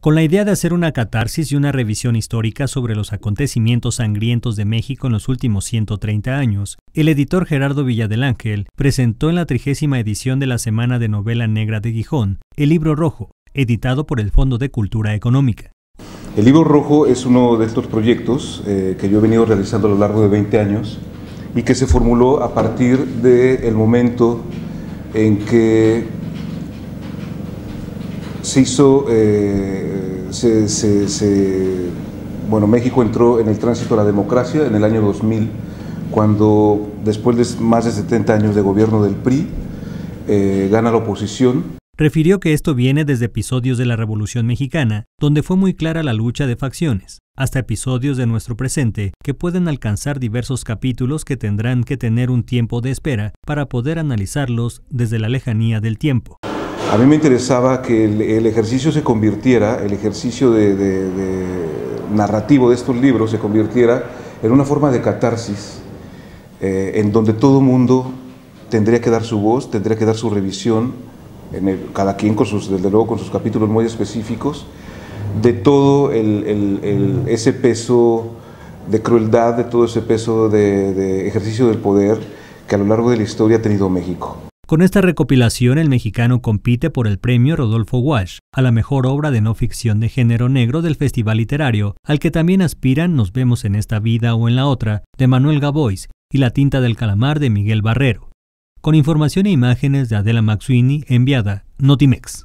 Con la idea de hacer una catarsis y una revisión histórica sobre los acontecimientos sangrientos de México en los últimos 130 años, el editor Gerardo Villadelángel presentó en la trigésima edición de la Semana de Novela Negra de Gijón el libro rojo, editado por el Fondo de Cultura Económica. El libro rojo es uno de estos proyectos eh, que yo he venido realizando a lo largo de 20 años y que se formuló a partir del momento en que se hizo, eh, bueno, México entró en el tránsito a la democracia en el año 2000, cuando después de más de 70 años de gobierno del PRI, eh, gana la oposición. Refirió que esto viene desde episodios de la Revolución Mexicana, donde fue muy clara la lucha de facciones, hasta episodios de nuestro presente que pueden alcanzar diversos capítulos que tendrán que tener un tiempo de espera para poder analizarlos desde la lejanía del tiempo. A mí me interesaba que el, ejercicio se convirtiera, el ejercicio de, narrativo de estos libros se convirtiera en una forma de catarsis, eh, en donde todo mundo tendría que dar su voz, tendría que dar su revisión, en cada quien con sus, desde luego con sus capítulos muy específicos, de todo ese peso de crueldad, de todo ese peso de ejercicio del poder que a lo largo de la historia ha tenido México. Con esta recopilación, el mexicano compite por el premio Rodolfo Walsh a la mejor obra de no ficción de género negro del Festival Literario, al que también aspiran Nos vemos en esta vida o en la otra, de Manuel Gavois, y La tinta del calamar de Miguel Barrero. Con información e imágenes de Adela Maxwini enviada, Notimex.